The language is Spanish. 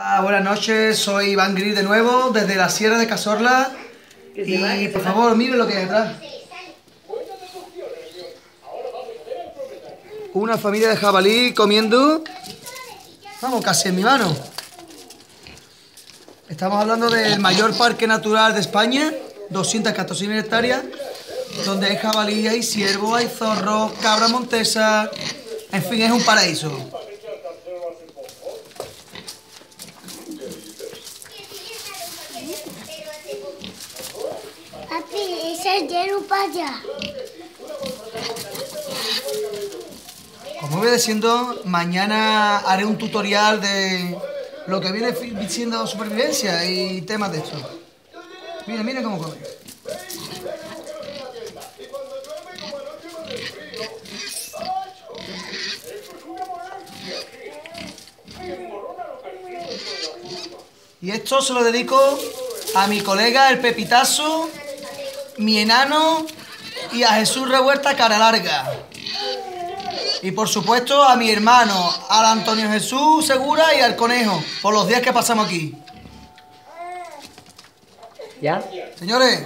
Ah, buenas noches, soy Iván Gris de nuevo, desde la Sierra de Cazorla. Y por favor, miren lo que hay detrás. Una familia de jabalí comiendo. Vamos, casi en mi mano. Estamos hablando del mayor parque natural de España, 214.000 hectáreas, donde hay jabalí, hay ciervo, hay zorro, cabra montesa. En fin, es un paraíso. Ese es hielo para allá. Como voy diciendo, mañana haré un tutorial de lo que viene siendo supervivencia y temas de esto. Mira, mira cómo come. Y esto se lo dedico a mi colega el Pepitazo, mi enano y a Jesús Revuelta Cara Larga. Y por supuesto a mi hermano, al Antonio Jesús Segura y al Conejo, por los días que pasamos aquí. ¿Ya? Señores,